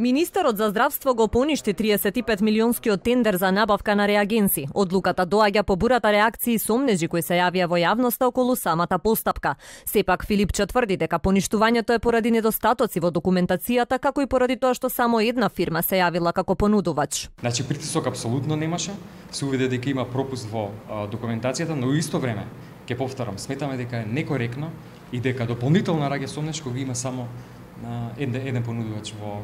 Министерот за здравство го поништи 35 милионскиот тендер за набавка на реагенси. Одлуката доаѓа по бурата реакции и сомнежи кои се јавија во јавноста околу самата постапка. Сепак Филипче тврди дека поништувањето е поради недостатоци во документацијата, како и поради тоа што само една фирма се јавила како понудувач. Значи притисок апсолутно немаше, се увиде дека има пропуст во документацијата, но исто време, ќе повторам, сметаме дека е некоректно и дека дополнително раѓа сомнеж кога има само еден, еден понудувач во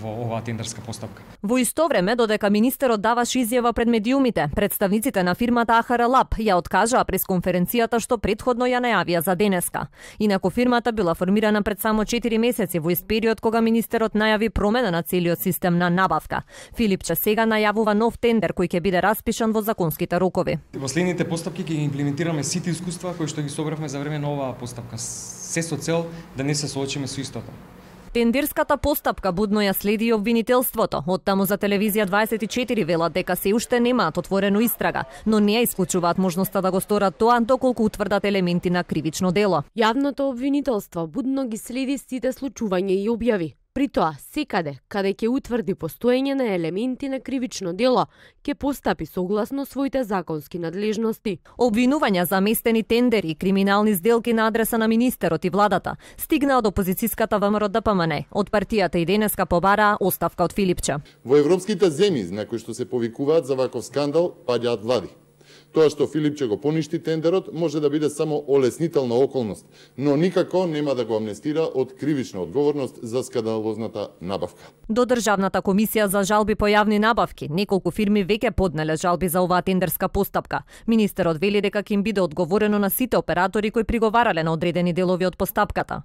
во оваа тендерска постапка. Во исто време, додека министерот даваше изјава пред медиумите, представниците на фирмата Ахара Лаб ја откажаа през конференцијата што предходно ја најавија за денеска. Инаку фирмата била формирана пред само 4 месеци во ист период кога министерот најави промена на целиот систем на набавка. Филипче сега најавува нов тендер кој ќе биде распишан во законските рокови. Во следните постапки ќе имплементираме сите искуства кои што ги собравме за време на оваа постапка, се со цел да не се соочиме со истото. Тендерската постапка будно ја следи и обвинителството. Оттаму за телевизија 24 велат дека се уште немаат отворено истрага, но не ја исклучуваат можноста да го сторат тоа доколку утврдат елементи на кривично дело. Јавното обвинителство будно ги следи сите случувања и објави. При тоа, секаде, каде ќе утврди постоење на елементи на кривично дело, ќе постапи согласно своите законски надлежности. Обвинувања за местени тендери и криминални сделки на адреса на министерот и владата стигна од опозицијската ВМРО ДПМН. Од партијата и денеска побара оставка од Филипче. Во европските земји на кои што се повикуваат за ваков скандал паѓаат влади. Тоа што Филипче го поништи тендерот може да биде само олеснителна околност, но никако нема да го амнестира од кривична одговорност за скандалозната набавка. До Државната комисија за жалби по јавни набавки, неколку фирми веќе поднеле жалби за оваа тендерска постапка. Министерот вели дека ќе им биде одговорено на сите оператори кои приговарале на одредени делови од постапката.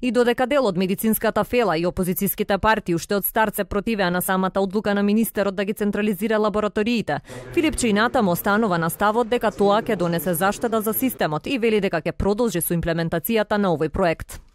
И додека дел од медицинската фела и опозицијските партии уште од старт се противеа на самата одлука на министерот да ги централизира лабораториите, Филип и натаму останува на ставот дека тоа ќе донесе заштеда за системот и вели дека ќе продолжи со имплементацијата на овој проект.